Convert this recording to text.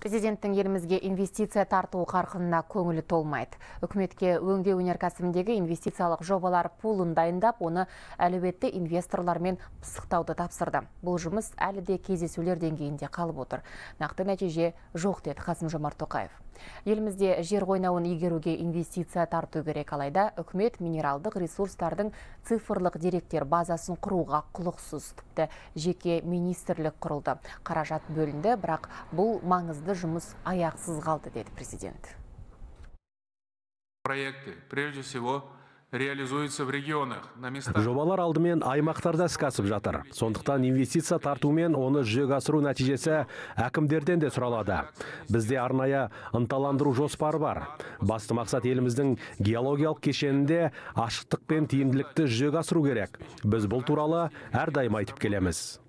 Президенттің елімізге инвестиция тарту қарқынына көңілі толмайды. Үкіметке өңдеу өнеркәсібіндегі инвестициялық жобалар пулын дайындап, оны әлеуетті инвесторлармен пысықтауды тапсырды. Бұл жұмыс әлі де кездесулер деңгейінде қалып отыр. Нақты нәтиже жоқ деді Қасым Жомарт Тоқаев. Елімізде жер қойнауын игеруге инвестиция тарту керек алайда үкімет минералдық ресурстардың цифрлық деректер базасын құруға құлықсыз жеке министрлік құрылды. Қаражат бөлінді, бірақ бұл маңызды жұмыс аяқсыз қалды деді президент. Проекты, прежде всего, реализуется в регионах, на местах. Жобалар алдымен аймақтарда іске асып жатыр. Сондықтан инвестиция тартумен оны жүзеге асыру нәтижесі әкімдерден де сұралады. Бізде арнайы ынталандыру жоспары бар. Басты мақсат еліміздің геологиялық кешенінде ашықтық пен тиімділікті жүзеге асыру керек. Біз бұл туралы әрдайым айтып келеміз.